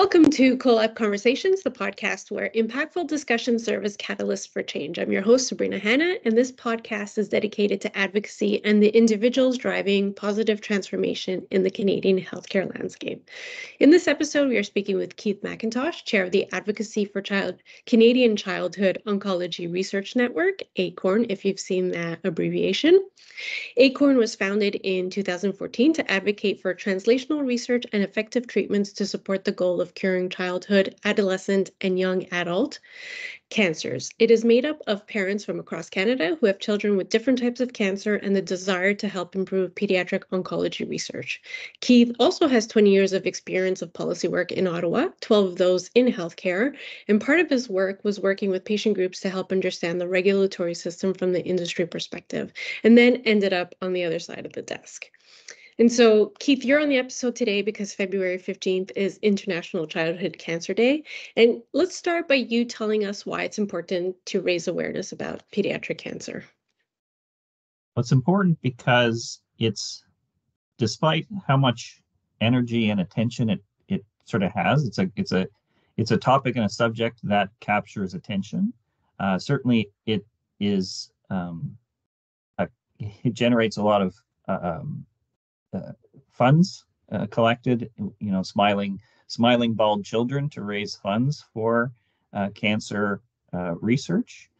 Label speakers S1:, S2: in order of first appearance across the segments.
S1: Welcome to CoLab Conversations, the podcast where impactful discussions serve as catalysts for change. I'm your host, Sabrina Hanna, and this podcast is dedicated to advocacy and the individuals driving positive transformation in the Canadian healthcare landscape. In this episode, we are speaking with Keith McIntosh, chair of the Advocacy for Child Canadian Childhood Oncology Research Network, ACORN, if you've seen that abbreviation. ACORN was founded in 2014 to advocate for translational research and effective treatments to support the goal of curing childhood, adolescent, and young adult cancers. It is made up of parents from across Canada who have children with different types of cancer and the desire to help improve pediatric oncology research. Keith also has 20 years of experience of policy work in Ottawa, 12 of those in healthcare, and part of his work was working with patient groups to help understand the regulatory system from the industry perspective, and then ended up on the other side of the desk. And so, Keith, you're on the episode today because February 15th is International Childhood Cancer Day. And let's start by you telling us why it's important to raise awareness about pediatric cancer.
S2: Well, it's important because it's, despite how much energy and attention it, it sort of has, it's a, it's a, it's a topic and a subject that captures attention. Uh, certainly, it is, um, a, it generates a lot of uh, um, funds uh, collected, you know, smiling smiling bald children to raise funds for uh, cancer research.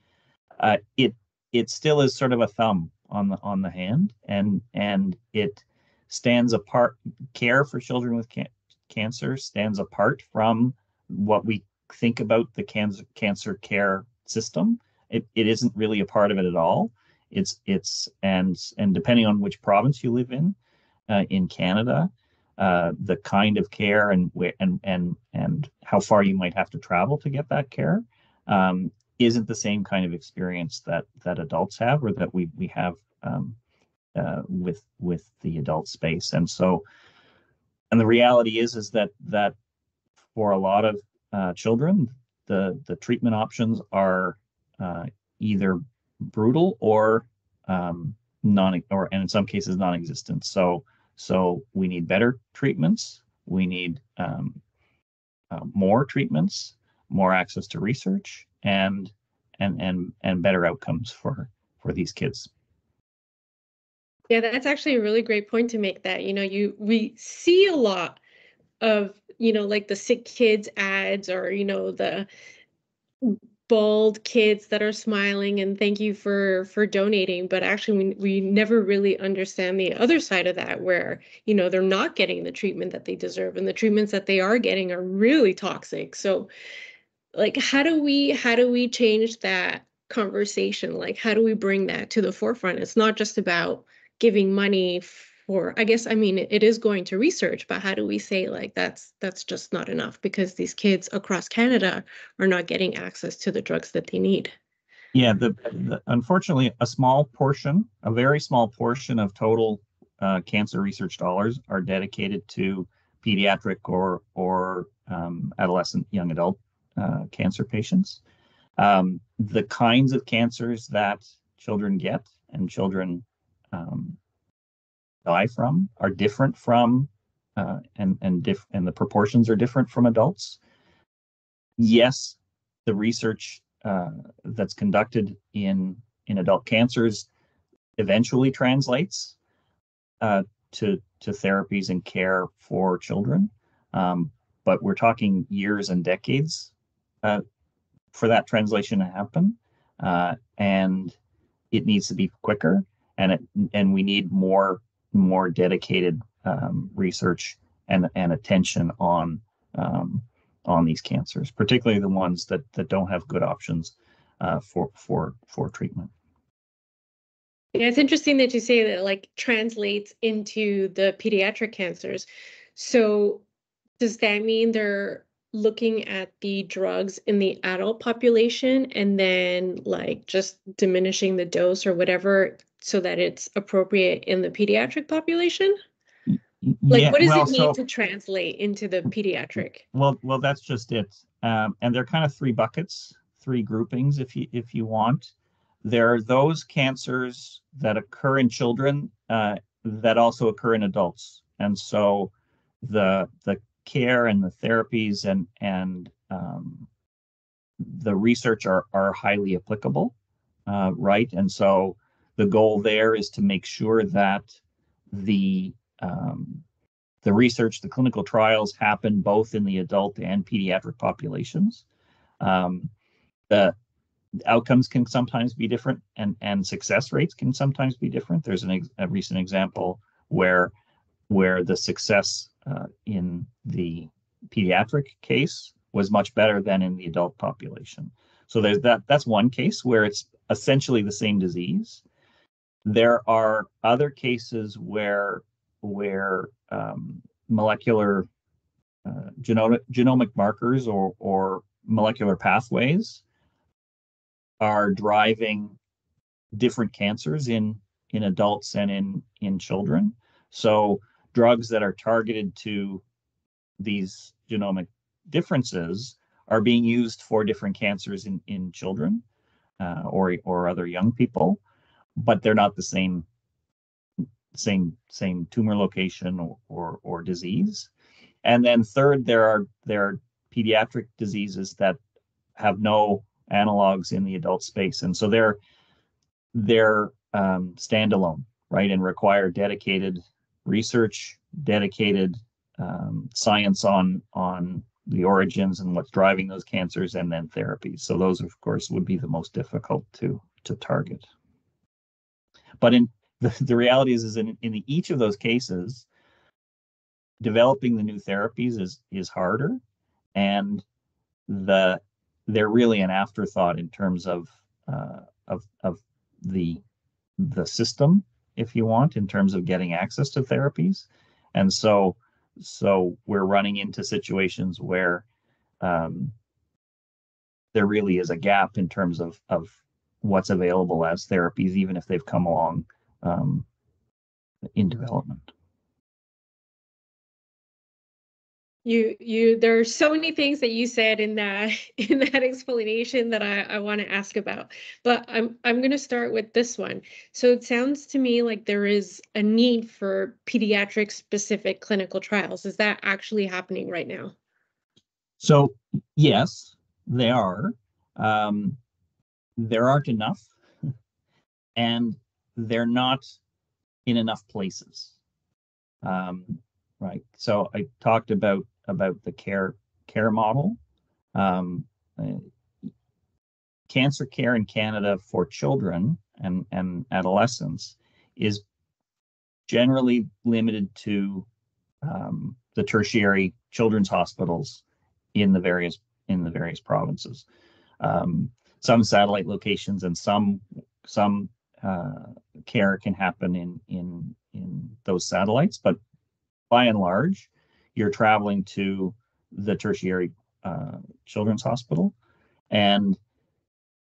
S2: it it still is sort of a thumb on the on the hand, and and it stands apart. Care for children with can- cancer stands apart from what we think about the cancer cancer care system. It, it isn't really a part of it at all. It's it's and and depending on which province you live in, uh, in Canada, uh, the kind of care and and and and how far you might have to travel to get that care um, isn't the same kind of experience that that adults have or that we we have um, uh, with with the adult space. And so, and the reality is is that that for a lot of uh, children, the the treatment options are uh, either brutal or um, non or and in some cases non-existent. So so we need better treatments. We need um, uh, more treatments, more access to research, and and and and better outcomes for for these kids.
S1: Yeah, that's actually a really great point to make. That you know, you we see a lot of you know like the sick kids ads or you know the bald kids that are smiling and thank you for for donating. But actually we, we never really understand the other side of that where you know they're not getting the treatment that they deserve and the treatments that they are getting are really toxic. So like how do we how do we change that conversation? Like how do we bring that to the forefront? It's not just about giving money or i guess i mean it is going to research but how do we say like that's that's just not enough because these kids across canada are not getting access to the drugs that they need.
S2: Yeah the, the unfortunately a small portion a very small portion of total uh, cancer research dollars are dedicated to pediatric or or um, adolescent young adult uh, cancer patients. Um, the kinds of cancers that children get and children um, die from are different from uh, and and diff- and the proportions are different from adults. Yes, the research uh, that's conducted in in adult cancers eventually translates uh, to to therapies and care for children, um, but we're talking years and decades uh, for that translation to happen, uh, and it needs to be quicker, and it and we need more more dedicated um, research and, and attention on um, on these cancers, particularly the ones that that don't have good options uh, for for for treatment.
S1: Yeah, it's interesting that you say that like translates into the pediatric cancers. So does that mean they're looking at the drugs in the adult population and then like just diminishing the dose or whatever so that it's appropriate in the pediatric population? Like, yeah, what does well, it need so, to translate into the pediatric?
S2: Well, well, that's just it. Um, and they're kind of three buckets, three groupings, if you if you want. There are those cancers that occur in children uh, that also occur in adults, and so the the care and the therapies and and um, the research are are highly applicable, uh, right? And so the goal there is to make sure that the um, the research, the clinical trials happen both in the adult and pediatric populations. Um, the outcomes can sometimes be different and, and success rates can sometimes be different. There's an ex- a recent example where where the success uh, in the pediatric case was much better than in the adult population. So there's that that's one case where it's essentially the same disease. There are other cases where where um, molecular uh, genomic, genomic markers or, or molecular pathways are driving different cancers in in adults and in in children. So drugs that are targeted to these genomic differences are being used for different cancers in in children uh, or or other young people, but they're not the same same same tumor location or, or, or disease. And then third, there are there are pediatric diseases that have no analogs in the adult space, and so they're they're um, standalone, right, and require dedicated research, dedicated um, science on on the origins and what's driving those cancers, and then therapies. So those, of course, would be the most difficult to to target. But in the, the reality is, is in, in each of those cases, developing the new therapies is is harder, and the they're really an afterthought in terms of uh, of of the the system, if you want, in terms of getting access to therapies, and so so we're running into situations where um, there really is a gap in terms of of what's available as therapies, even if they've come along um, in development.
S1: You you there are so many things that you said in that in that explanation that I, I want to ask about. But I'm I'm gonna start with this one. So it sounds to me like there is a need for pediatric specific clinical trials. Is that actually happening right now?
S2: So yes, they are. Um, there aren't enough. And they're not in enough places. Um, right. So I talked about about the care care model. Um, uh, cancer care in Canada for children and and adolescents is generally limited to um, the tertiary children's hospitals in the various in the various provinces. Um, some satellite locations and some some uh, care can happen in in in those satellites, but by and large, you're traveling to the tertiary uh, children's hospital, and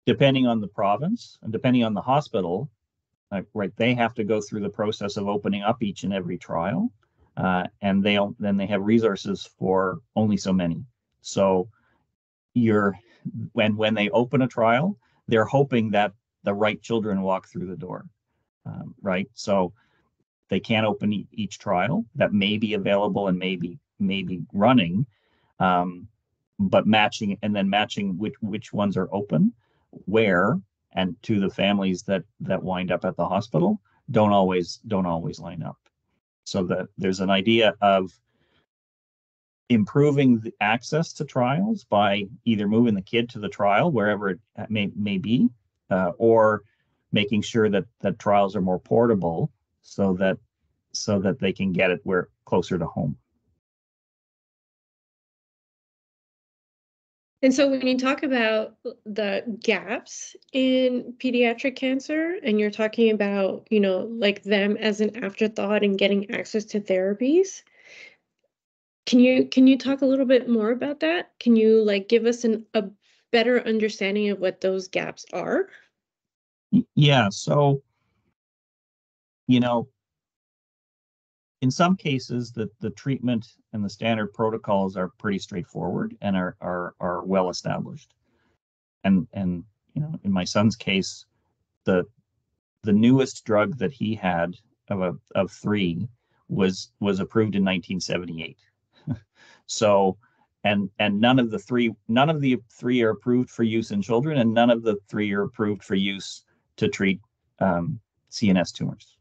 S2: depending on the province and depending on the hospital, right, they have to go through the process of opening up each and every trial, uh, and they then they have resources for only so many. So you're when when they open a trial, they're hoping that the right children walk through the door, um, right? So they can't open e- each trial that may be available and maybe maybe running, um, but matching and then matching which which ones are open, where, and to the families that that wind up at the hospital don't always don't always line up. So that there's an idea of improving the access to trials by either moving the kid to the trial wherever it may, may be uh, or making sure that that trials are more portable so that so that they can get it where closer to home.
S1: And so when you talk about the gaps in pediatric cancer and you're talking about, you know, like them as an afterthought and getting access to therapies, can you can you talk a little bit more about that? Can you like give us an a better understanding of what those gaps are?
S2: Yeah. So, you know, in some cases, the, the treatment and the standard protocols are pretty straightforward and are, are, are well established. And, and, you know, in my son's case, the, the newest drug that he had of, a, of three was, was approved in 1978. so, and and none of the three none of the three are approved for use in children, and none of the three are approved for use to treat um, CNS tumors.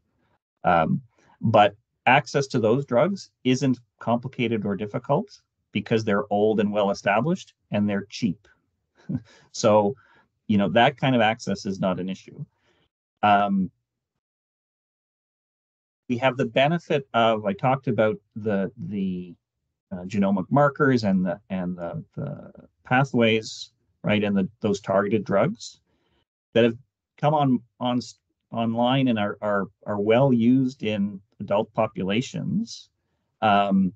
S2: Um, but access to those drugs isn't complicated or difficult because they're old and well established and they're cheap. so, you know, that kind of access is not an issue. Um, we have the benefit of I talked about the the uh, genomic markers and the and the, the pathways, right, and the, those targeted drugs that have come on on online and are are, are well used in adult populations um,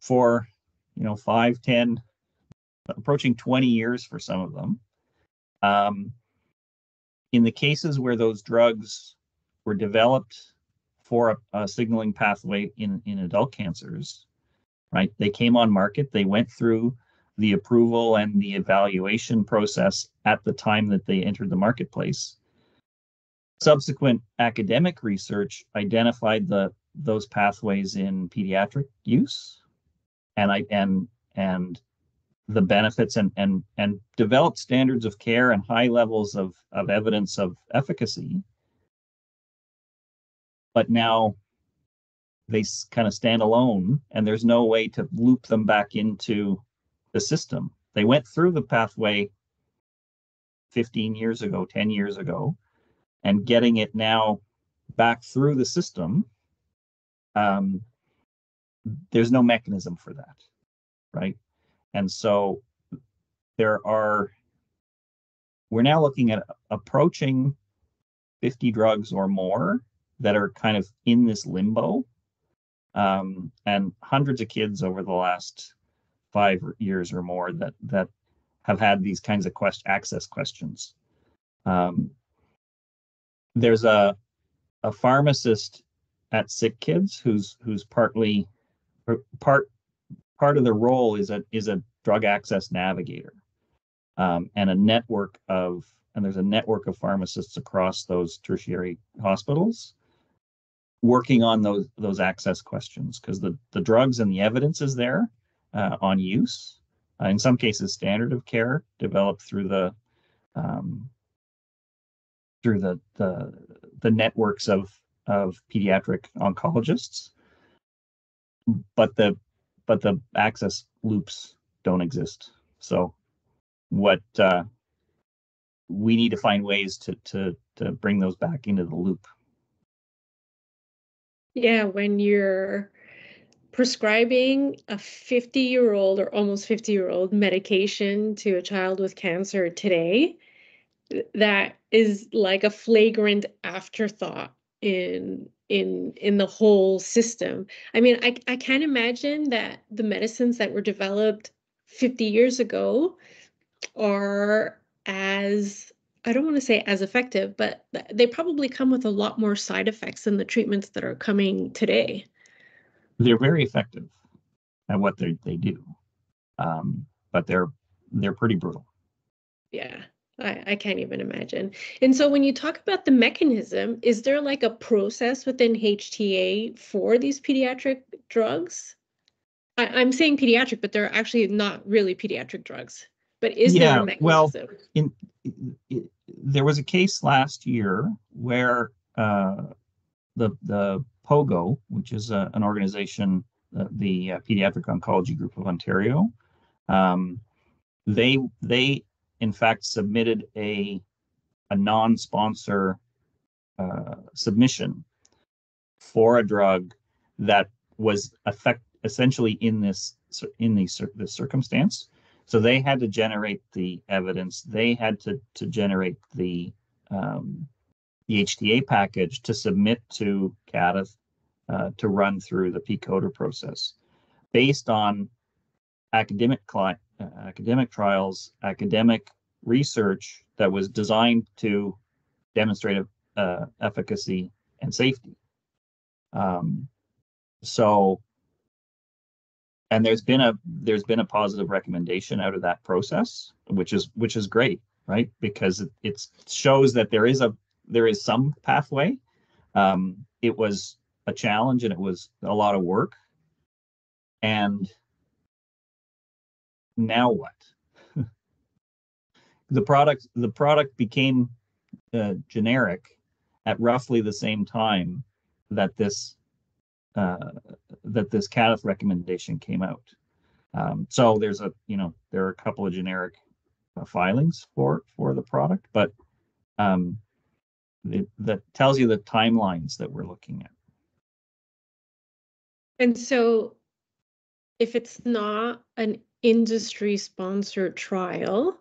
S2: for you know five, ten, approaching 20 years for some of them. Um, in the cases where those drugs were developed for a, a signaling pathway in, in adult cancers, right? They came on market, they went through the approval and the evaluation process at the time that they entered the marketplace. Subsequent academic research identified the those pathways in pediatric use and I and and the benefits and and and developed standards of care and high levels of of evidence of efficacy but now they kind of stand alone and there's no way to loop them back into the system. They went through the pathway 15 years ago 10 years ago and getting it now back through the system um, there's no mechanism for that right? And so there are we're now looking at approaching 50 drugs or more that are kind of in this limbo um, and hundreds of kids over the last five years or more that that have had these kinds of quest access questions. Um, there's a a pharmacist at SickKids who's who's partly part part of the role is a is a drug access navigator. Um, and a network of and there's a network of pharmacists across those tertiary hospitals working on those those access questions because the the drugs and the evidence is there uh, on use. Uh, in some cases standard of care developed through the um, through the, the the networks of of pediatric oncologists. But the but the access loops don't exist. So what uh, we need to find ways to to to bring those back into the loop
S1: yeah when you're prescribing a 50 year old or almost 50 year old medication to a child with cancer today that is like a flagrant afterthought in in in the whole system. I mean i i can't imagine that the medicines that were developed 50 years ago are as i don't want to say as effective but they probably come with a lot more side effects than the treatments that are coming today
S2: they're very effective at what they, they do um, but they're they're pretty brutal
S1: yeah I, I can't even imagine. And so when you talk about the mechanism, is there like a process within HTA for these pediatric drugs? I, I'm saying pediatric, but they're actually not really pediatric drugs. But is there
S2: Yeah,
S1: a
S2: well,
S1: mechanism?
S2: in there was a case last year where uh, the the POGO, which is a, an organization, uh, the uh, Pediatric Oncology Group of Ontario, um, they they in fact submitted a a non-sponsor uh, submission for a drug that was effect essentially in this in the, this circumstance. So they had to generate the evidence. They had to to generate the um, the HTA package to submit to CADTH uh, to run through the pCODR process, based on academic cli- uh, academic trials, academic research that was designed to demonstrate uh, efficacy and safety. Um, so, and there's been a there's been a positive recommendation out of that process, which is which is great, right? Because it it's, shows that there is a there is some pathway. Um, it was a challenge and it was a lot of work, and now what? the product the product became uh, generic at roughly the same time that this that this CADTH recommendation came out. Um, so there's a you know there are a couple of generic uh, filings for for the product, but um, it, that tells you the timelines that we're looking at.
S1: And so if it's not an industry sponsored trial,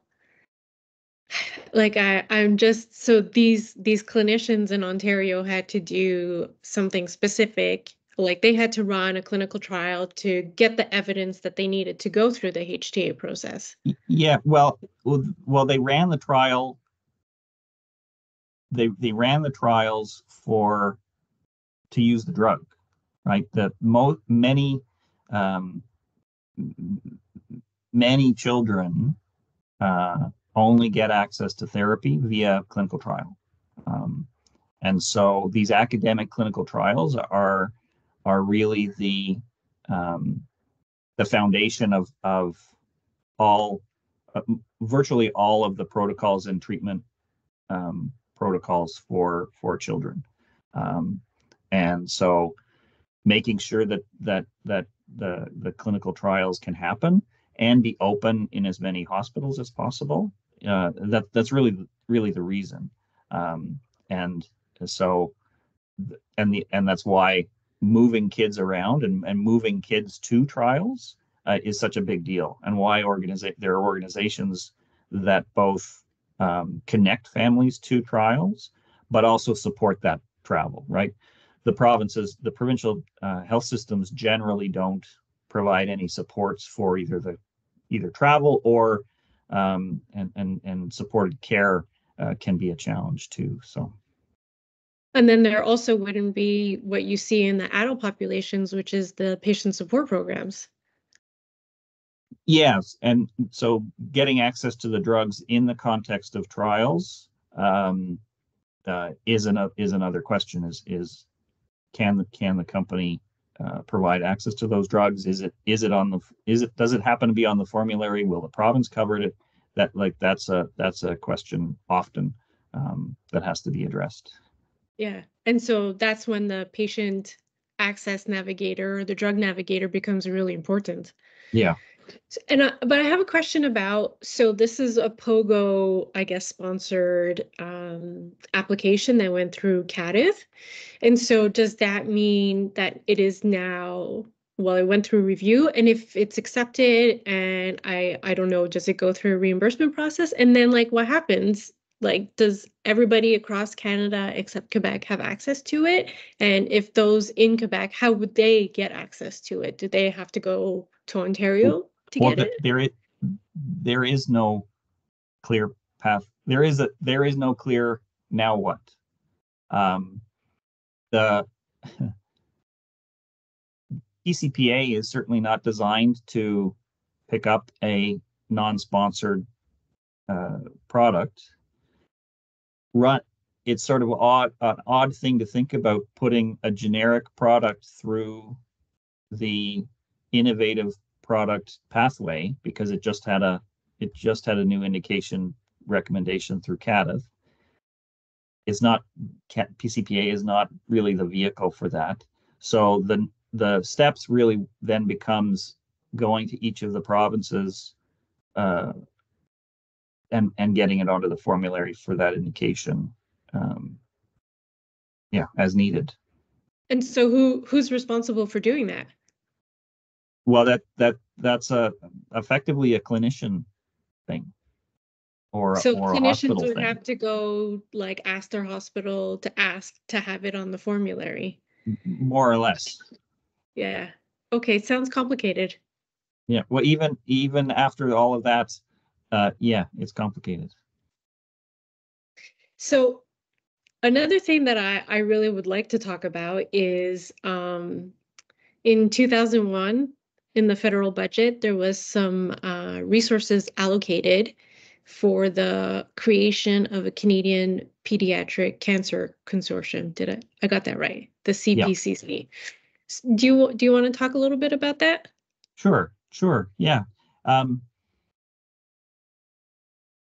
S1: like I, I'm just so these these clinicians in Ontario had to do something specific. Like they had to run a clinical trial to get the evidence that they needed to go through the HTA process.
S2: Yeah, well, well, they ran the trial. They they ran the trials for to use the drug, right? The mo many um, many children uh, only get access to therapy via clinical trial. Um, and so these academic clinical trials are are really the um, the foundation of of all uh, virtually all of the protocols and treatment um, protocols for for children. Um, and so making sure that that that the the clinical trials can happen and be open in as many hospitals as possible. Uh, that that's really really the reason, um, and so and the and that's why moving kids around and, and moving kids to trials uh, is such a big deal, and why organiza- there are organizations that both um, connect families to trials, but also support that travel. Right, the provinces, the provincial uh, health systems generally don't provide any supports for either the either travel or um, and, and, and supported care uh, can be a challenge too. So.
S1: And then there also wouldn't be what you see in the adult populations, which is the patient support programs.
S2: Yes, and so getting access to the drugs in the context of trials um, uh, is an is another question. Is is can the can the company uh, provide access to those drugs? Is it is it on the is it does it happen to be on the formulary? Will the province cover it? That like that's a that's a question often um, that has to be addressed.
S1: Yeah, and so that's when the patient access navigator or the drug navigator becomes really important.
S2: Yeah.
S1: And but I have a question about so this is a Pogo, I guess, sponsored um, application that went through CADTH, and so does that mean that it is now? Well, it went through review, and if it's accepted, and I I don't know, does it go through a reimbursement process? And then like what happens? Like, does everybody across Canada except Quebec have access to it? And if those in Quebec, how would they get access to it? Do they have to go to Ontario? to well, get it?
S2: There is, there is no clear path. There is a there is no clear now what. Um, the PCPA is certainly not designed to pick up a non-sponsored uh, product. Run. It's sort of odd, an odd thing to think about putting a generic product through the innovative product pathway because it just had a it just had a new indication recommendation through CADTH. It's not PCPA is not really the vehicle for that. So the the steps really then becomes going to each of the provinces uh, and and getting it onto the formulary for that indication. Um, yeah, as needed.
S1: And so who who's responsible for doing that?
S2: Well, that that that's a effectively a clinician thing,
S1: or so or clinicians would thing. have to go like ask their hospital to ask to have it on the formulary.
S2: More or less.
S1: Yeah. Okay. Sounds complicated.
S2: Yeah. Well, even even after all of that, uh, yeah, it's complicated.
S1: So another thing that I, I really would like to talk about is um, in 2001 in the federal budget, there was some uh, resources allocated for the creation of a Canadian Pediatric Cancer Consortium. Did I? I got that right. The CPCC. Yeah. Do you do you want to talk a little bit about that?
S2: Sure, sure. Yeah. Um,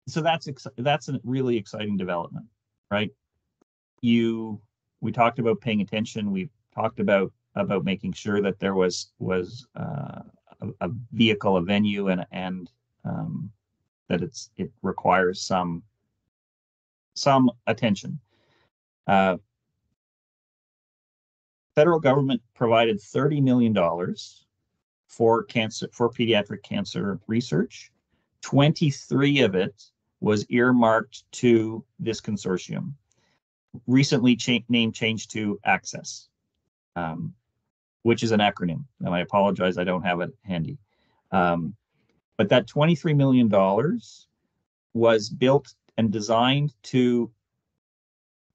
S2: so that's ex- that's a really exciting development, right? You we talked about paying attention. We talked about about making sure that there was was uh, a, a, vehicle, a venue, and and um, that it's it requires some some attention. Uh, federal government provided thirty million dollars for cancer for pediatric cancer research. Twenty three of it was earmarked to this consortium. Recently, cha- name changed to Access. Um, which is an acronym. And I apologize, I don't have it handy. Um, but that $23 million was built and designed to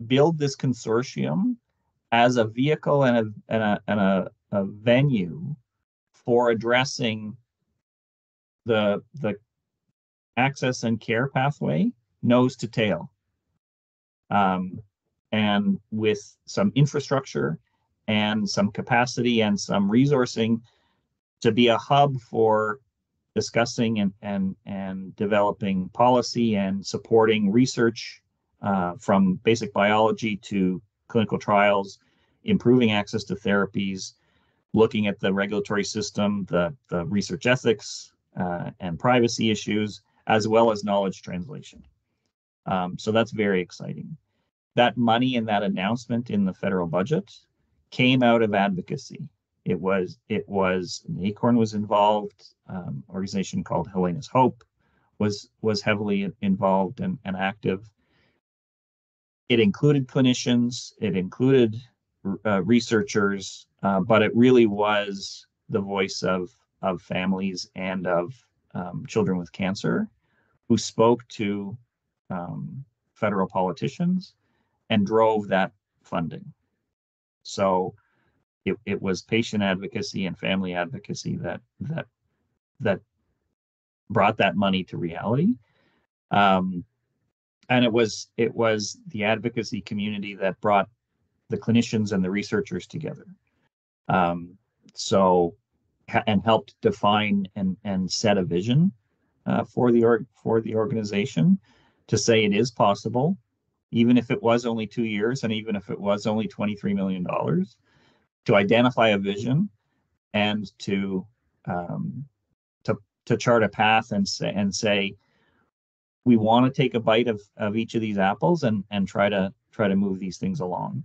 S2: build this consortium as a vehicle and a, and a, and a, a venue for addressing the, the access and care pathway nose to tail. Um, and with some infrastructure and some capacity and some resourcing to be a hub for discussing and and and developing policy and supporting research uh, from basic biology to clinical trials, improving access to therapies, looking at the regulatory system, the the research ethics uh, and privacy issues, as well as knowledge translation. Um, so that's very exciting. That money and that announcement in the federal budget came out of advocacy. It was it was Acorn was involved. Um, organization called Helena's Hope was was heavily involved and, and active. It included clinicians. It included uh, researchers, uh, but it really was the voice of of families and of um, children with cancer who spoke to um, federal politicians and drove that funding. So it, it was patient advocacy and family advocacy that that that brought that money to reality. Um, and it was it was the advocacy community that brought the clinicians and the researchers together. Um, so and helped define and and set a vision uh, for the org for the organization to say it is possible even if it was only two years and even if it was only $23 million, to identify a vision and to um, to to chart a path and say and say we want to take a bite of, of each of these apples and and try to try to move these things along.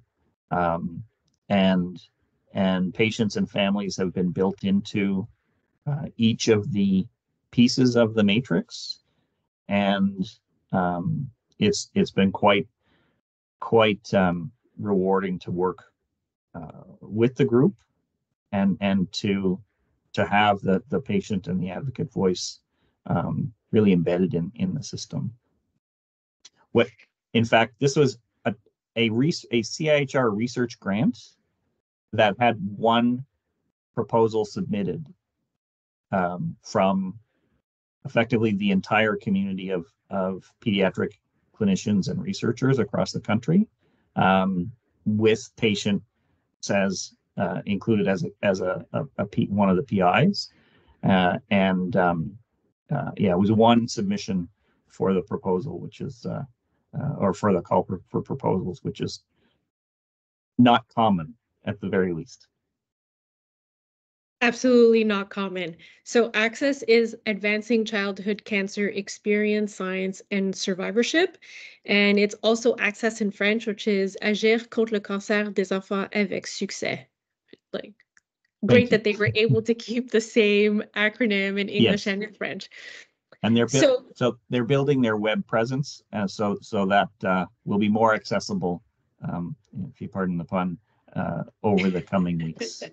S2: Um, and and patients and families have been built into uh, each of the pieces of the matrix and um, it's it's been quite quite um, rewarding to work uh, with the group and and to to have the the patient and the advocate voice um, really embedded in in the system. What, in fact, this was a a, res- a CIHR research grant that had one proposal submitted um, from effectively the entire community of of pediatric clinicians and researchers across the country um, with patient as uh, included as a, as a, a, a P, one of the PIs. Uh, and um, uh, yeah, it was one submission for the proposal, which is, uh, uh, or for the call for, for proposals, which is not common at the very least.
S1: Absolutely not common. So, Access is Advancing Childhood Cancer Experience, Science, and Survivorship. And it's also Access in French, which is Agir contre le cancer des enfants avec succès. Like, great that they were able to keep the same acronym in English yes. and in French.
S2: And they're so, so they're building their web presence, uh, so so that uh, will be more accessible, um, if you pardon the pun, uh, over the coming weeks.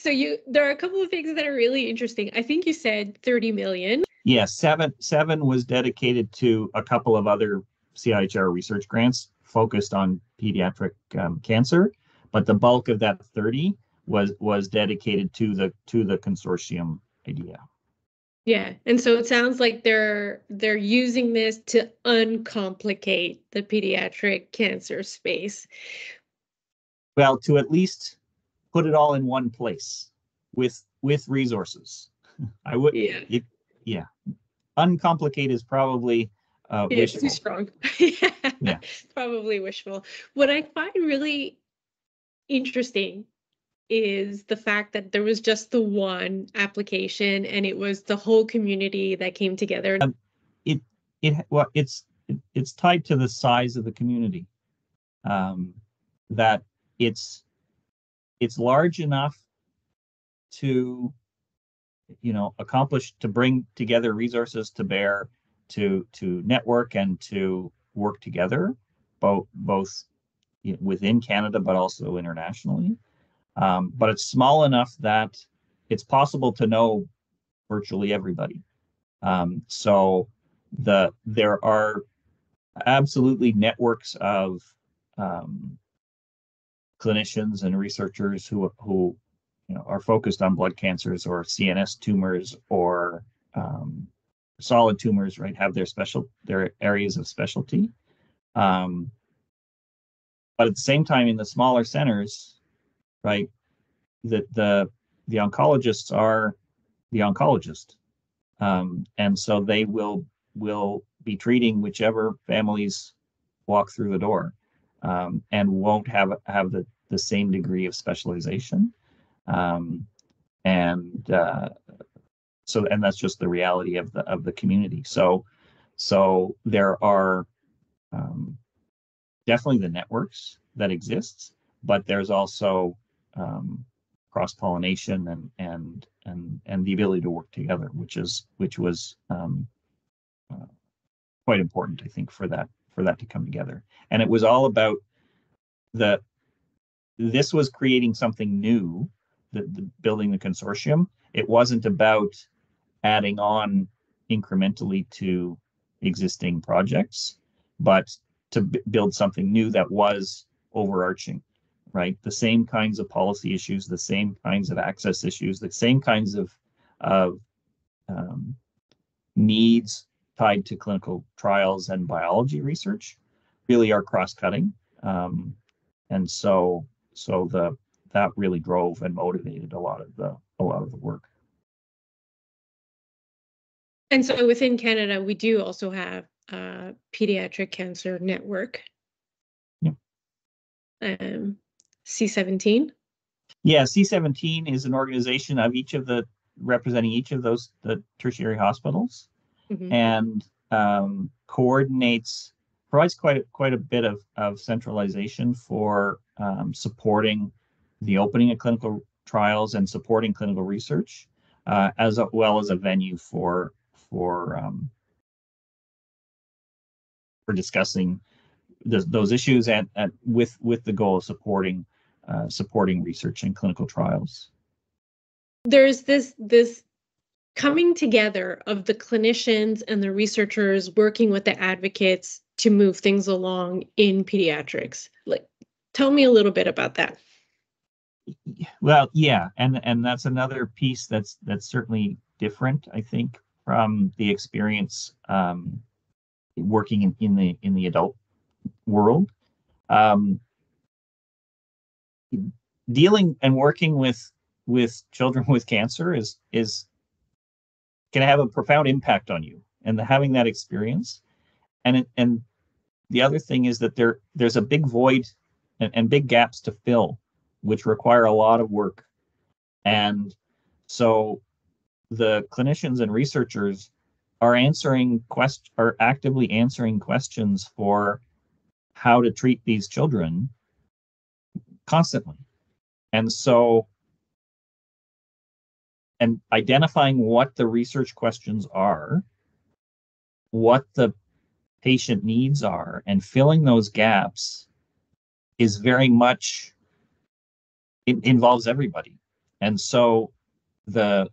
S1: So you there are a couple of things that are really interesting. I think you said 30 million.
S2: Yeah, seven seven was dedicated to a couple of other CIHR research grants focused on pediatric um, cancer, but the bulk of that 30 was was dedicated to the to the consortium idea.
S1: Yeah, and so it sounds like they're they're using this to uncomplicate the pediatric cancer space.
S2: Well, to at least put it all in one place with with resources. I would
S1: yeah.
S2: It, yeah. uncomplicate is probably uh,
S1: Yeah,
S2: wishful.
S1: too strong. yeah,
S2: Yeah.
S1: probably wishful. What I find really interesting is the fact that there was just the one application and it was the whole community that came together.
S2: Um, it well it's it, it's tied to the size of the community um, that it's it's large enough to you know accomplish to bring together resources to bear to to network and to work together both both within canada but also internationally. Um, but it's small enough that it's possible to know virtually everybody. Um, so the there are absolutely networks of um, clinicians and researchers who who you know are focused on blood cancers or CNS tumors or um, solid tumors, right? Have their special their areas of specialty. Um, but at the same time, in the smaller centers, right, the the the oncologists are the oncologist, um, and so they will will be treating whichever families walk through the door um, and won't have have the, the same degree of specialization. Um, and uh, so and that's just the reality of the of the community. So so there are um, definitely the networks that exists but there's also um, cross pollination and and and and the ability to work together which is which was um, uh, quite important, I think, for that for that to come together. And it was all about the this was creating something new, the, the building the consortium. It wasn't about adding on incrementally to existing projects, but to b- build something new that was overarching, right? The same kinds of policy issues, the same kinds of access issues, the same kinds of of um, needs tied to clinical trials and biology research really are cross-cutting um, and so so the that really drove and motivated a lot of the a lot of the work
S1: And so within Canada, we do also have a pediatric cancer network.
S2: Yep.
S1: Um, C17.
S2: yeah c17 is an organization of each of the representing each of those the tertiary hospitals
S1: Mhm.
S2: and um, coordinates provides quite a, quite a bit of, of centralization for um, supporting the opening of clinical trials and supporting clinical research, uh, as a, well as a venue for for um, for discussing th- those issues and, and with with the goal of supporting uh, supporting research and clinical trials.
S1: There's this this coming together of the clinicians and the researchers working with the advocates to move things along in pediatrics. Like, tell me a little bit about that.
S2: Well, yeah, and and that's another piece that's that's certainly different, I think, from the experience um, working in, in the in the adult world. Um, dealing and working with with children with cancer is is can have a profound impact on you, and the, having that experience, and and the other thing is that there there's a big void and, and big gaps to fill which require a lot of work. And so the clinicians and researchers are answering quest are actively answering questions for how to treat these children constantly. And so and identifying what the research questions are, what the patient needs are, and filling those gaps is very much it involves everybody. And so the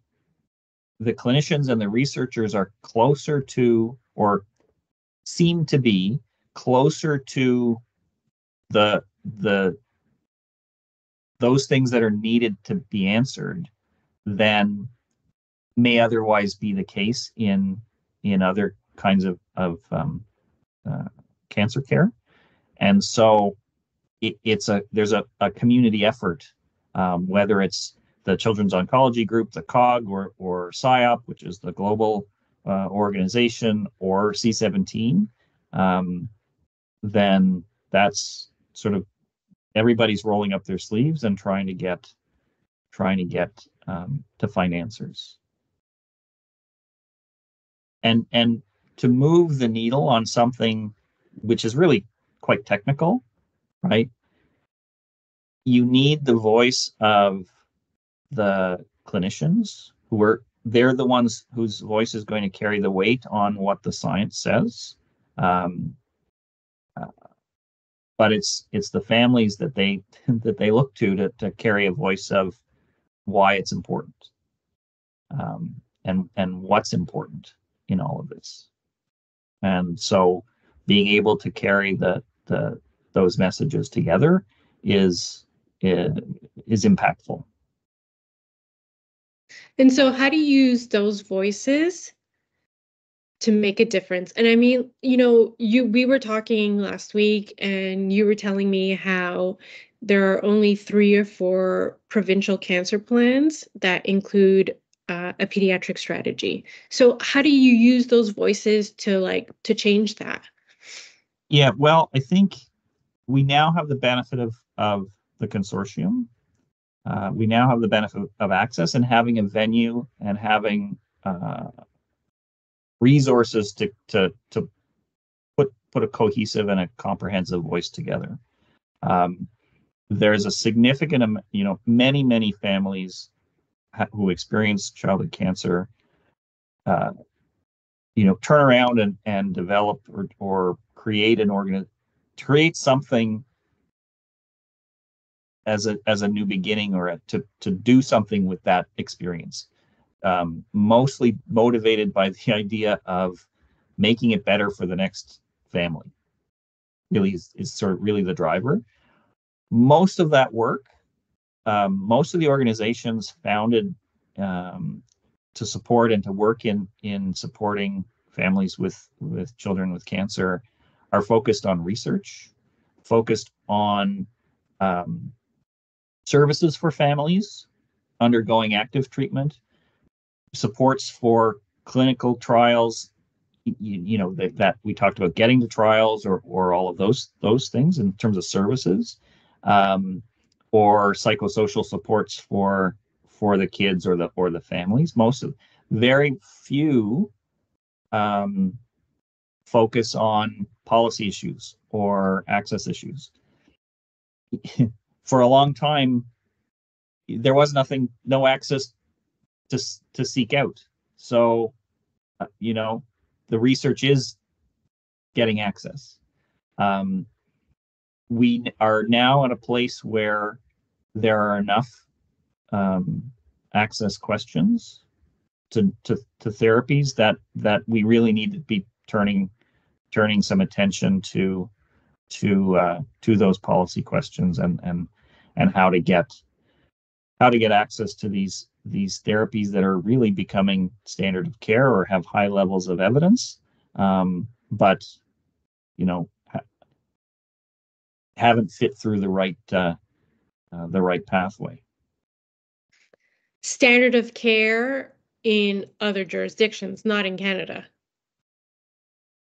S2: the clinicians and the researchers are closer to or seem to be closer to the the those things that are needed to be answered than may otherwise be the case in in other kinds of of um, uh, cancer care. And so it, it's a there's a, a community effort um, whether it's the Children's Oncology Group, the COG, or or SIOP, which is the global uh, organization or C17, um, then that's sort of everybody's rolling up their sleeves and trying to get trying to get um, to find answers. And and to move the needle on something which is really quite technical, right? You need the voice of the clinicians who are they're the ones whose voice is going to carry the weight on what the science says. Um, uh, but it's it's the families that they that they look to to, to carry a voice of why it's important um, and and what's important in all of this. And so being able to carry the the those messages together is is, impactful.
S1: And so, how do you use those voices to make a difference? And I mean, you know, you we were talking last week, and you were telling me how there are only three or four provincial cancer plans that include uh, a pediatric strategy. So, how do you use those voices to like to change that?
S2: Yeah, well, I think we now have the benefit of of the consortium uh, we now have the benefit of access and having a venue and having uh, resources to to to put put a cohesive and a comprehensive voice together. Um, there's a significant, you know, many many families who experience childhood cancer, uh, you know, turn around and and develop or or create an organ, create something as a as a new beginning or a, to to do something with that experience. Um, mostly motivated by the idea of making it better for the next family. Really is, is sort of really the driver. Most of that work, um, most of the organizations founded um, to support and to work in in supporting families with with children with cancer are focused on research, focused on um, services for families undergoing active treatment, supports for clinical trials, you, you know, that, that, we talked about getting to trials or, or all of those, those things in terms of services, um, or psychosocial supports for, for the kids or the, or the families. Most of, very few um, focus on policy issues or access issues. for a long time there was nothing no access to to seek out so uh, you know the research is getting access um, we are now at a place where there are enough um, access questions to, to to therapies that that we really need to be turning turning some attention to to uh, to those policy questions and and and how to get how to get access to these these therapies that are really becoming standard of care or have high levels of evidence, um, but you know haven't fit through the right uh, uh, the right pathway.
S1: Standard of care in other jurisdictions, not in Canada.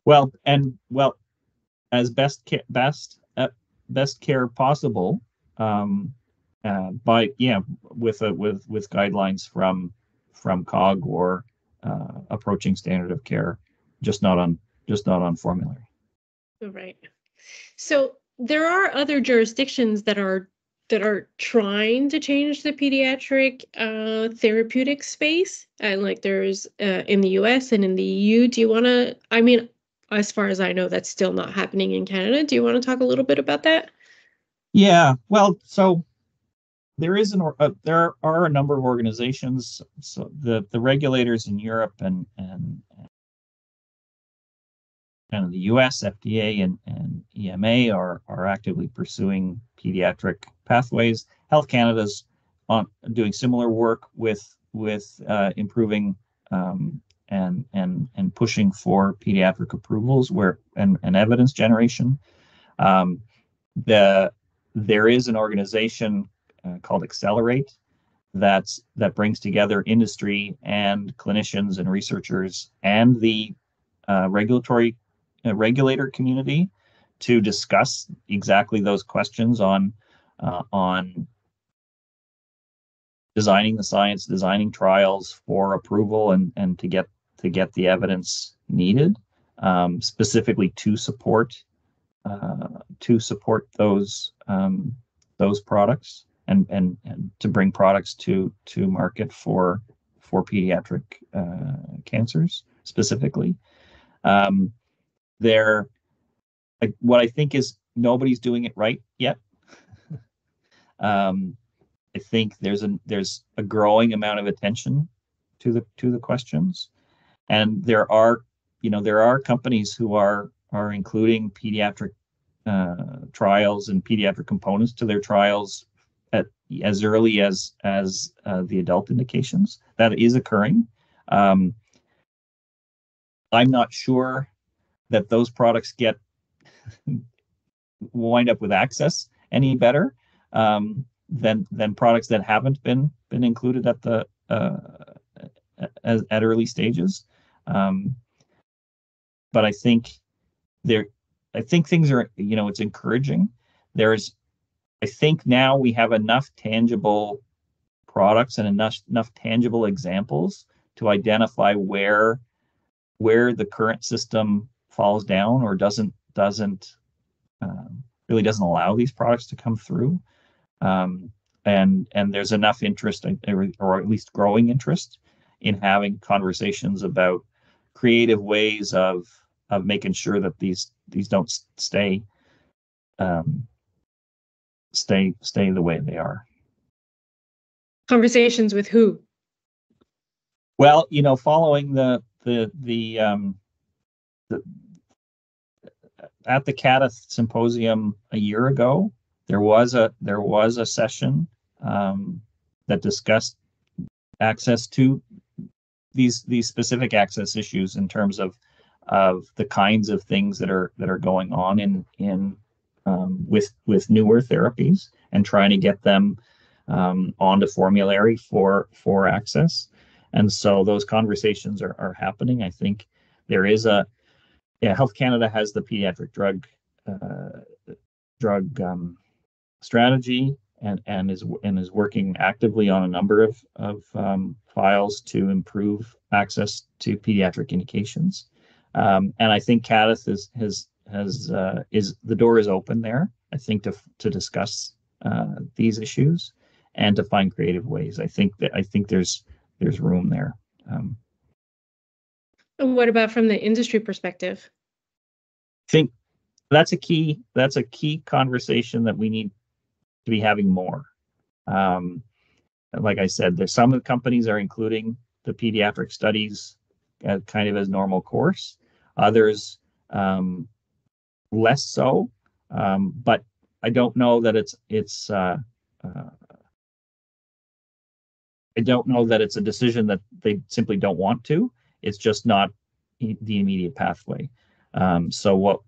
S2: Well, and well, as best ca- best uh, best care possible um, uh, by yeah with a, with with guidelines from from COG or uh, approaching standard of care, just not on just not on formulary.
S1: Right. So there are other jurisdictions that are that are trying to change the pediatric uh, therapeutic space, and like there's uh, in the U.S. and in the EU. Do you want to? I mean, as far as I know, that's still not happening in Canada. Do you want to talk a little bit about that?
S2: Yeah, well, so there is an uh, there are a number of organizations. So the the regulators in Europe and and kind of the U.S. FDA and, and EMA are are actively pursuing pediatric pathways. Health Canada's on doing similar work with with uh, improving um, and and and pushing for pediatric approvals where and, and evidence generation. Um, the there is an organization uh, called Accelerate that's that brings together industry and clinicians and researchers and the uh, regulatory regulator community to discuss exactly those questions on uh, on designing the science, designing trials for approval, and and to get to get the evidence needed um, specifically to support uh, to support those um, those products and, and and to bring products to to market for for pediatric uh, cancers specifically. Um, there, what I think is nobody's doing it right yet. um, I think there's a there's a growing amount of attention to the to the questions, and there are you know there are companies who are are including pediatric uh, trials and pediatric components to their trials at as early as as uh, the adult indications. That is occurring. Um, I'm not sure that those products get wind up with access any better um, than than products that haven't been been included at the uh, at, at early stages. Um, but I think there, I think things are, you know, it's encouraging. There's, I think now we have enough tangible products and enough enough tangible examples to identify where where the current system falls down or doesn't doesn't um, really doesn't allow these products to come through um, and and there's enough interest or at least growing interest in having conversations about creative ways of of making sure that these these don't stay um, stay stay the way they are.
S1: Conversations with who?
S2: Well, you know, following the the the um, the at the CADTH symposium a year ago, there was a there was a session um, that discussed access to these these specific access issues in terms of of the kinds of things that are that are going on in in um, with with newer therapies and trying to get them um, onto formulary for for access. And so those conversations are, are happening. I think there is a yeah, Health Canada has the pediatric drug uh, drug um, strategy and and is and is working actively on a number of of um, files to improve access to pediatric indications. Um, and I think CADTH is has has uh, is the door is open there. I think to to discuss uh, these issues and to find creative ways. I think that I think there's there's room there. Um,
S1: what about from the industry perspective?
S2: I think that's a key that's a key conversation that we need to be having more. Um, like I said, there's some of the companies are including the pediatric studies uh, kind of as normal course. Others um, less so, um, but I don't know that it's it's. Uh, uh, I don't know that it's a decision that they simply don't want to. It's just not the immediate pathway. Um, so what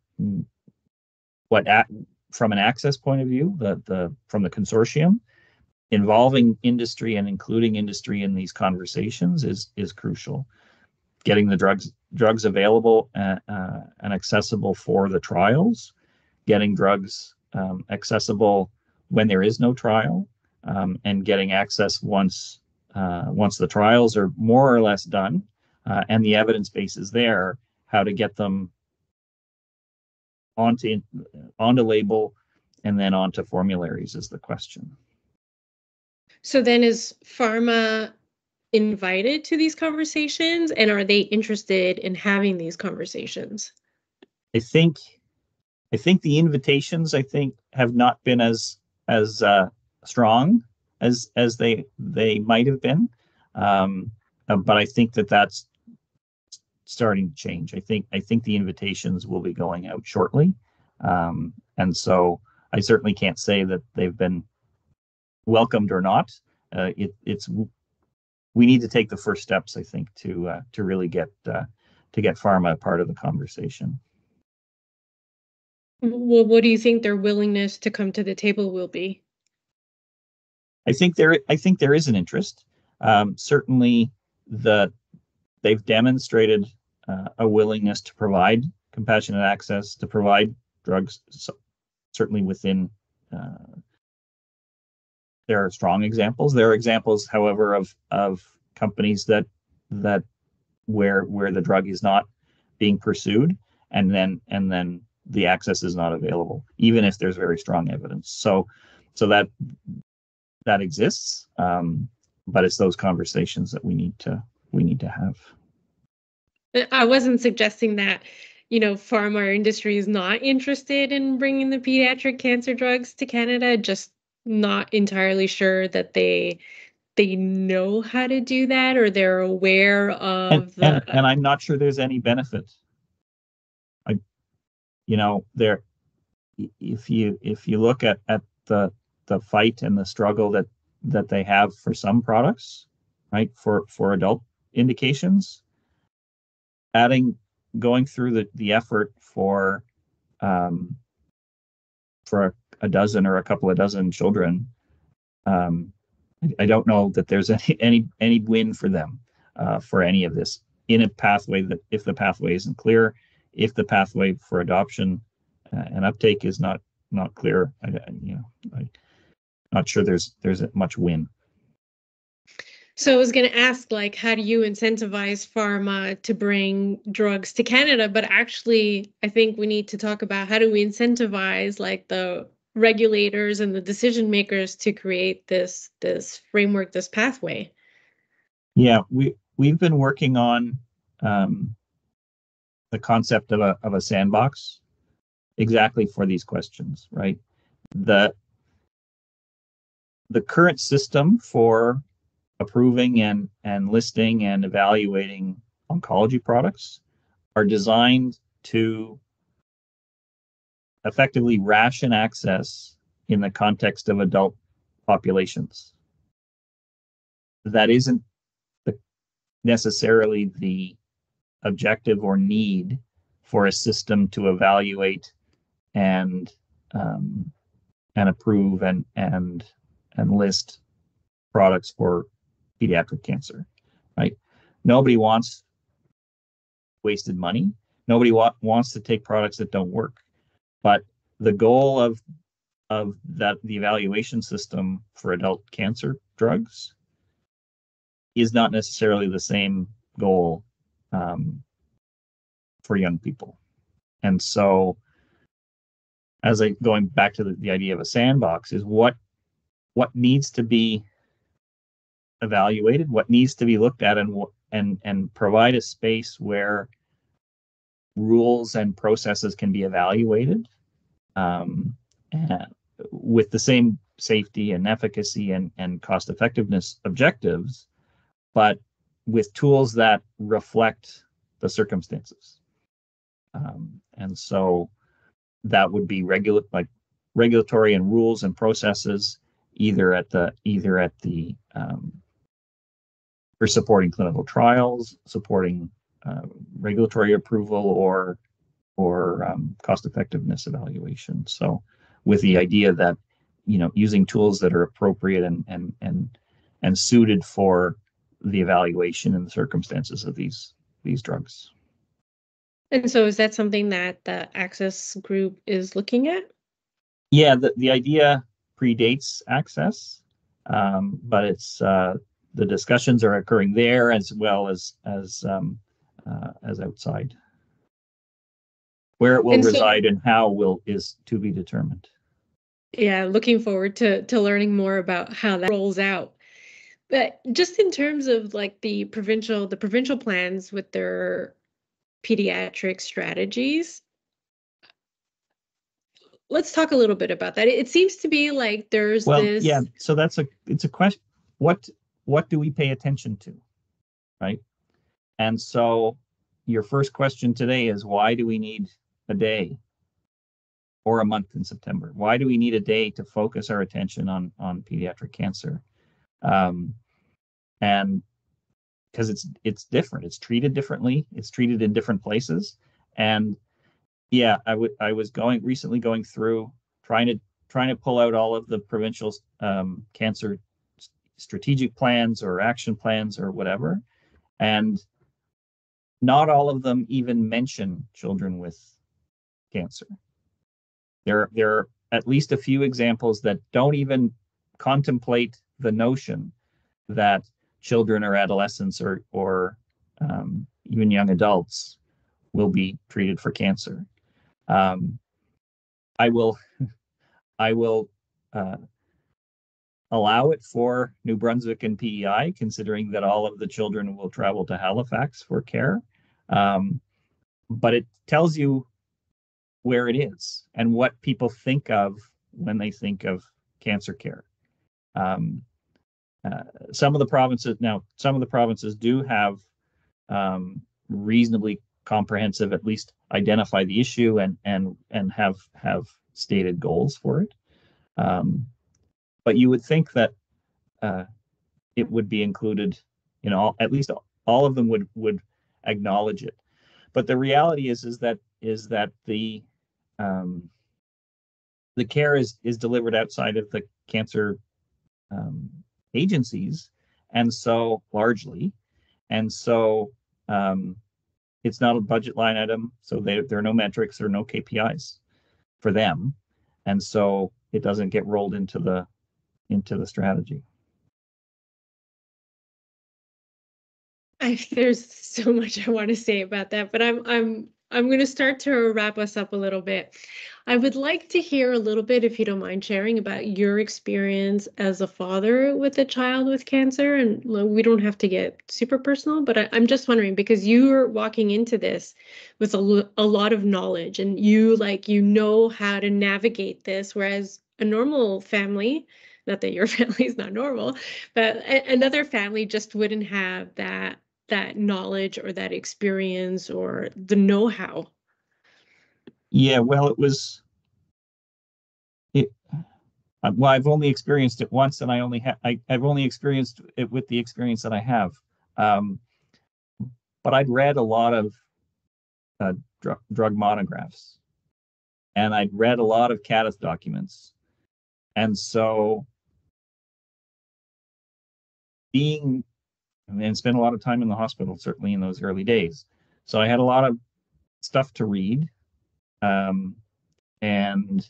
S2: what at, from an access point of view, the the from the consortium, involving industry and including industry in these conversations is is crucial getting the drugs drugs available uh, uh, and accessible for the trials, getting drugs um, accessible when there is no trial, um, and getting access once uh, once the trials are more or less done uh, and the evidence base is there, how to get them onto onto label and then onto formularies is the question.
S1: So then is pharma invited to these conversations and are they interested in having these conversations
S2: i think i think the invitations i think have not been as as uh, strong as as they they might have been um, uh, but i think that that's starting to change i think i think the invitations will be going out shortly um, and so i certainly can't say that they've been welcomed or not uh, it, it's we need to take the first steps, I think, to uh, to really get uh, to get pharma part of the conversation.
S1: Well, what do you think their willingness to come to the table will be?
S2: I think there I think there is an interest. Um, certainly, the they've demonstrated uh, a willingness to provide compassionate access to provide drugs. So certainly within uh, there are strong examples. There are examples, however, of of companies that that where where the drug is not being pursued, and then and then the access is not available, even if there's very strong evidence. So so that that exists, um, but it's those conversations that we need to we need to have.
S1: I wasn't suggesting that you know pharma industry is not interested in bringing the pediatric cancer drugs to Canada. Just not entirely sure that they they know how to do that or they're aware of
S2: and,
S1: the
S2: and, and i'm not sure there's any benefit i you know there if you if you look at at the the fight and the struggle that that they have for some products right for for adult indications adding going through the the effort for um for a, a dozen or a couple of dozen children um I don't know that there's any any any win for them uh, for any of this in a pathway that if the pathway isn't clear, if the pathway for adoption uh, and uptake is not not clear, I, you know, I'm not sure there's there's much win.
S1: So I was going to ask, like, how do you incentivize pharma to bring drugs to Canada? But actually, I think we need to talk about how do we incentivize, like, the regulators and the decision makers to create this this framework this pathway
S2: yeah we we've been working on um, the concept of a of a sandbox exactly for these questions right the the current system for approving and and listing and evaluating oncology products are designed to effectively ration access in the context of adult populations. That isn't the, necessarily the objective or need for a system to evaluate and um, and approve and and and list products for pediatric cancer, right? Nobody wants wasted money. Nobody wa- wants to take products that don't work. But the goal of of that the evaluation system for adult cancer drugs is not necessarily the same goal um, for young people. And so as I going back to the, the idea of a sandbox is what what needs to be evaluated, what needs to be looked at and and and provide a space where rules and processes can be evaluated um, with the same safety and efficacy and, and cost effectiveness objectives, but with tools that reflect the circumstances. Um, and so that would be regular like regulatory and rules and processes either at the either at the um, for supporting clinical trials, supporting uh, regulatory approval, or or um, cost effectiveness evaluation. So, with the idea that you know using tools that are appropriate and and and and suited for the evaluation and the circumstances of these these drugs.
S1: And so, is that something that the Access Group is looking at?
S2: Yeah, the the idea predates Access, um, but it's uh, the discussions are occurring there as well as as um, uh, as outside. Where it will and reside so, and how will is to be determined.
S1: Yeah, looking forward to to learning more about how that rolls out. But just in terms of like the provincial the provincial plans with their pediatric strategies, let's talk a little bit about that. It seems to be like there's
S2: well,
S1: this
S2: yeah. So that's a it's a question. What what do we pay attention to, right? And so your first question today is why do we need a day or a month in September? Why do we need a day to focus our attention on on pediatric cancer? Um, and because it's it's different, it's treated differently, it's treated in different places, and yeah, I would I was going recently going through trying to trying to pull out all of the provincial um, cancer strategic plans or action plans or whatever. And not all of them even mention children with cancer. There, there are at least a few examples that don't even contemplate the notion that children or adolescents or, or um, even young adults will be treated for cancer. Um, I will, I will uh, allow it for New Brunswick and PEI, considering that all of the children will travel to Halifax for care. Um, but it tells you where it is and what people think of when they think of cancer care. Um, uh, some of the provinces now, some of the provinces do have um, reasonably comprehensive, at least identify the issue and and and have have stated goals for it. Um, but you would think that uh, it would be included in all, at least all of them would would acknowledge it. But the reality is is that is that the um, the care is is delivered outside of the cancer um, agencies, and so largely, and so um, it's not a budget line item. So they, there are no metrics or no KPIs for them, and so it doesn't get rolled into the into the strategy.
S1: I, there's so much I want to say about that, but I'm I'm I'm going to start to wrap us up a little bit. I would like to hear a little bit, if you don't mind sharing, about your experience as a father with a child with cancer. And we don't have to get super personal, but I, am just wondering because you're walking into this with a, a lot of knowledge and you like, you know how to navigate this, whereas a normal family, not that your family is not normal, but a, another family just wouldn't have that that knowledge or that experience or the know-how.
S2: Yeah well it was it uh, well i've only experienced it once and i only have i've only experienced it with the experience that i have. Um, but i'd read a lot of uh, dr- drug monographs. And i'd read a lot of CADTH documents. And so being and spent a lot of time in the hospital, certainly in those early days. So I had a lot of stuff to read. Um, and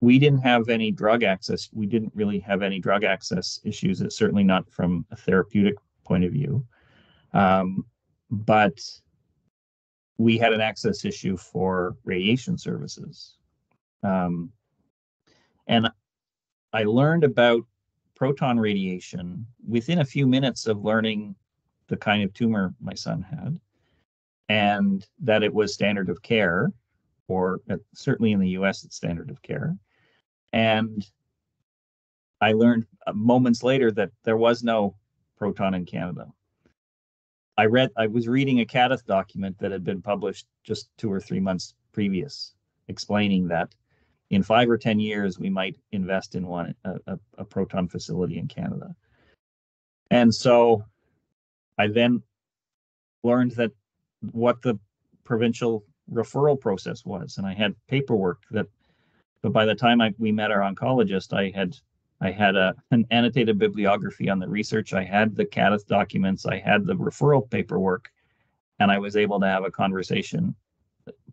S2: we didn't have any drug access. We didn't really have any drug access issues, certainly not from a therapeutic point of view. Um, but we had an access issue for radiation services. Um, and I learned about proton radiation within a few minutes of learning the kind of tumor my son had and that it was standard of care or certainly in the US it's standard of care and I learned uh, moments later that there was no proton in Canada. I read I was reading a CADTH document that had been published just 2 or 3 months previous explaining that in five or 10 years, we might invest in one, a, a, proton facility in Canada. And so I then learned that what the provincial referral process was. And I had paperwork that, but by the time I, we met our oncologist, I had I had a, an annotated bibliography on the research. I had the CADTH documents. I had the referral paperwork, and I was able to have a conversation,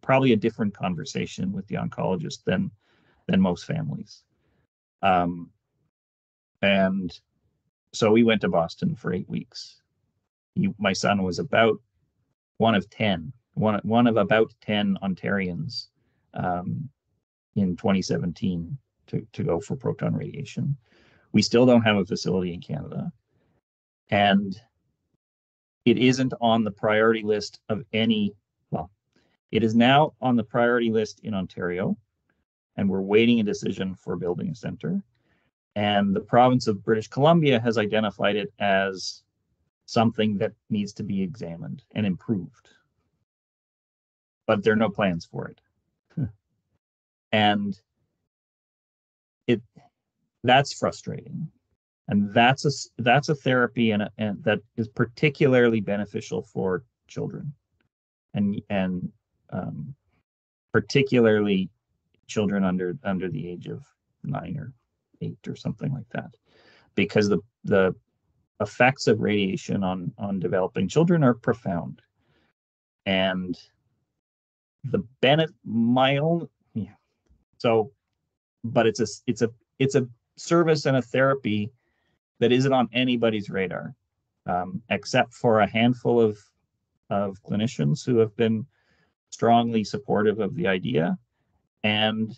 S2: probably a different conversation with the oncologist than than most families. Um, and so we went to Boston for eight weeks. He, my son was about one of 10, one, one of about 10 Ontarians um, in 2017 to, to go for proton radiation. We still don't have a facility in Canada. And it isn't on the priority list of any, well, it is now on the priority list in Ontario and we're waiting a decision for building a center. And the province of British Columbia has identified it as something that needs to be examined and improved. But there are no plans for it. and it that's frustrating. And that's a that's a therapy and, a, and that is particularly beneficial for children and and um, particularly children under under the age of nine or eight or something like that. because the the effects of radiation on on developing children are profound. And the Bennett own yeah. So but it's a it's a it's a service and a therapy that isn't on anybody's radar um, except for a handful of of clinicians who have been strongly supportive of the idea and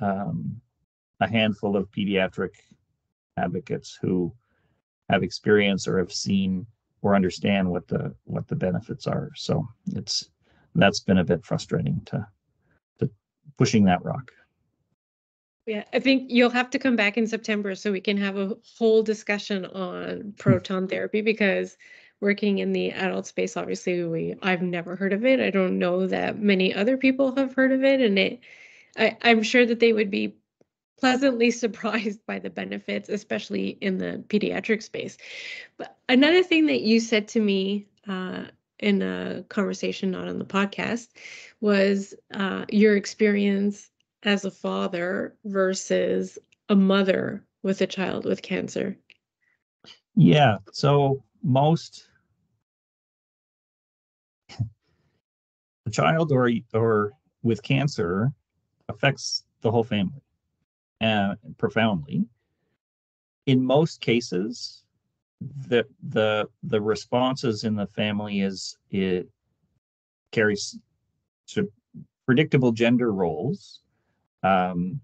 S2: um, a handful of pediatric advocates who have experience or have seen or understand what the what the benefits are. So it's that's been a bit frustrating to to pushing that rock.
S1: Yeah, I think you'll have to come back in September so we can have a whole discussion on proton therapy because working in the adult space obviously we I've never heard of it. I don't know that many other people have heard of it and it I, I'm sure that they would be pleasantly surprised by the benefits, especially in the pediatric space. But another thing that you said to me uh, in a conversation not on the podcast was uh, your experience as a father versus a mother with a child with cancer.
S2: Yeah. So most a child or or with cancer affects the whole family uh, profoundly. In most cases, the the the responses in the family is it carries sort of predictable gender roles, um,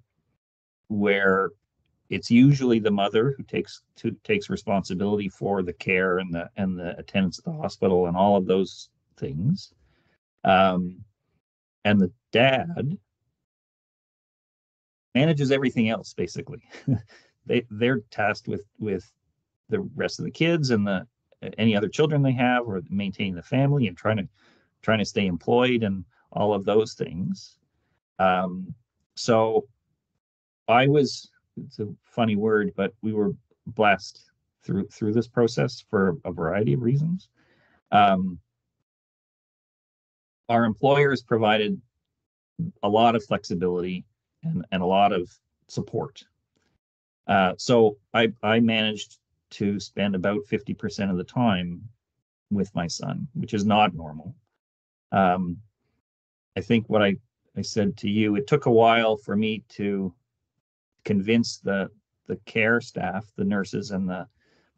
S2: where it's usually the mother who takes to takes responsibility for the care and the and the attendance at the hospital and all of those things, um, and the dad manages everything else basically. they they're tasked with with the rest of the kids and the any other children they have or maintaining the family and trying to trying to stay employed and all of those things. Um, so I was it's a funny word, but we were blessed through through this process for a variety of reasons. Um, our employers provided a lot of flexibility and, and a lot of support. Uh, so I, I managed to spend about 50% of the time with my son, which is not normal. Um, I think what I, I said to you, it took a while for me to convince the the care staff, the nurses and the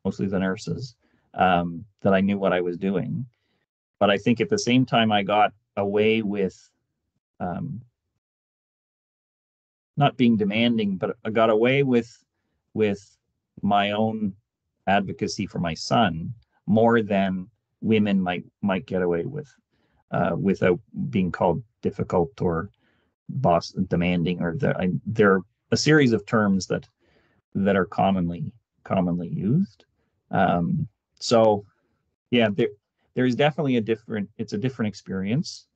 S2: mostly the nurses, um, that I knew what I was doing. But I think at the same time I got away with um, not being demanding, but I got away with with my own advocacy for my son more than women might might get away with uh, without being called difficult or boss demanding or the, I, there are a series of terms that that are commonly commonly used. Um, so yeah, there there's definitely a different it's a different experience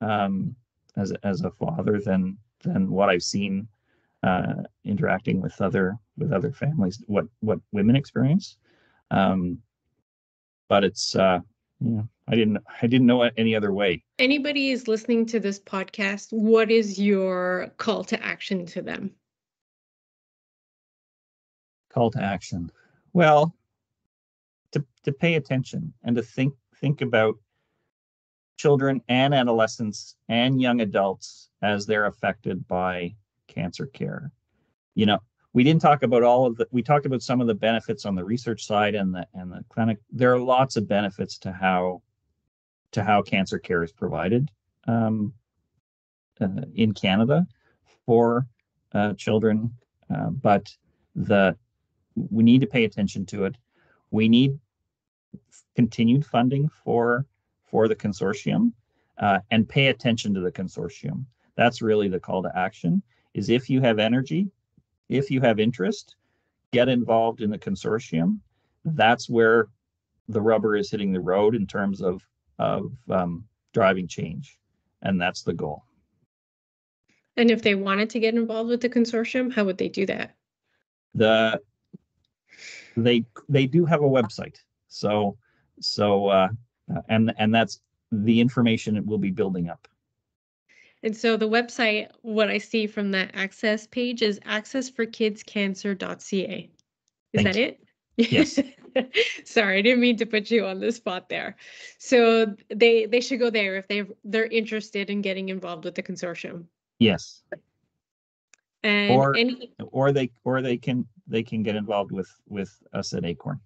S2: um, as as a father than than what I've seen uh, interacting with other with other families, what what women experience. Um, but it's uh, yeah, I didn't I didn't know any other way.
S1: Anybody is listening to this podcast, what is your call to action to them?
S2: Call to action. Well, to to pay attention and to think think about children and adolescents and young adults as they're affected by cancer care. You know, we didn't talk about all of the we talked about some of the benefits on the research side and the and the clinic. There are lots of benefits to how to how cancer care is provided um, uh, in Canada for uh, children, uh, but the we need to pay attention to it. We need continued funding for for the consortium uh, and pay attention to the consortium. That's really the call to action. Is if you have energy, if you have interest, get involved in the consortium. That's where the rubber is hitting the road in terms of of um, driving change, and that's the goal.
S1: And if they wanted to get involved with the consortium, how would they do that?
S2: The they they do have a website, so so uh, Uh, and and that's the information it will be building up.
S1: And so the website, what I see from that access page is accessforkidscancer.ca. Is
S2: Thank
S1: that
S2: you.
S1: it?
S2: Yes.
S1: Sorry, I didn't mean to put you on the spot there. So they they should go there if they they're interested in getting involved with the consortium.
S2: Yes,
S1: And
S2: Or-
S1: any
S2: or they or they can they can get involved with with us at Ac2orn.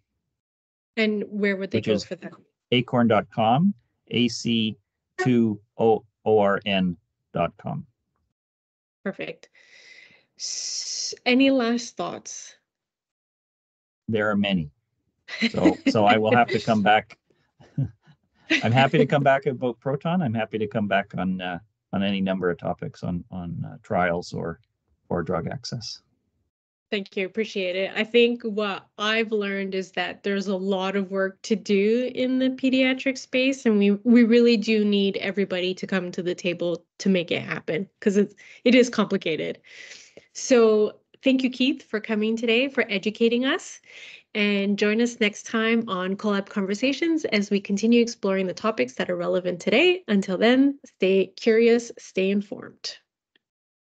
S1: and where would they go
S2: is-
S1: for that?
S2: Ac2orn.com, A C two O O R N dot com.
S1: Perfect. S- Any last thoughts?
S2: There are many. So so I will have to come back. I'm happy to come back about Proton. I'm happy to come back on uh, on any number of topics on on uh, trials or or drug access.
S1: Thank you. Appreciate it. I think what I've learned is that there's a lot of work to do in the pediatric space, and we we really do need everybody to come to the table to make it happen because it's it is complicated. So thank you, Keith, for coming today for educating us. And join us next time on Collab Conversations as we continue exploring the topics that are relevant today. Until then, stay curious, stay informed.